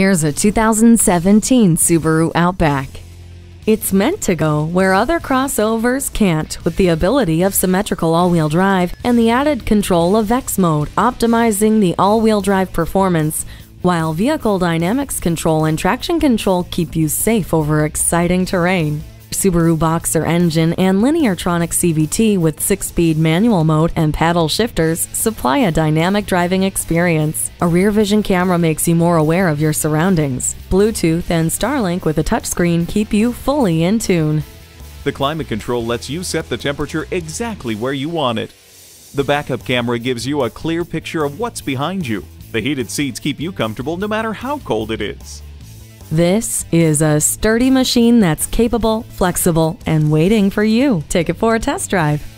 Here's a 2017 Subaru Outback. It's meant to go where other crossovers can't with the ability of symmetrical all-wheel drive and the added control of X mode, optimizing the all-wheel drive performance, while vehicle dynamics control and traction control keep you safe over exciting terrain. Subaru Boxer engine and Lineartronic CVT with 6-speed manual mode and paddle shifters supply a dynamic driving experience. A rear vision camera makes you more aware of your surroundings. Bluetooth and Starlink with a touchscreen keep you fully in tune. The climate control lets you set the temperature exactly where you want it. The backup camera gives you a clear picture of what's behind you. The heated seats keep you comfortable no matter how cold it is. This is a sturdy machine that's capable, flexible, and waiting for you. Take it for a test drive.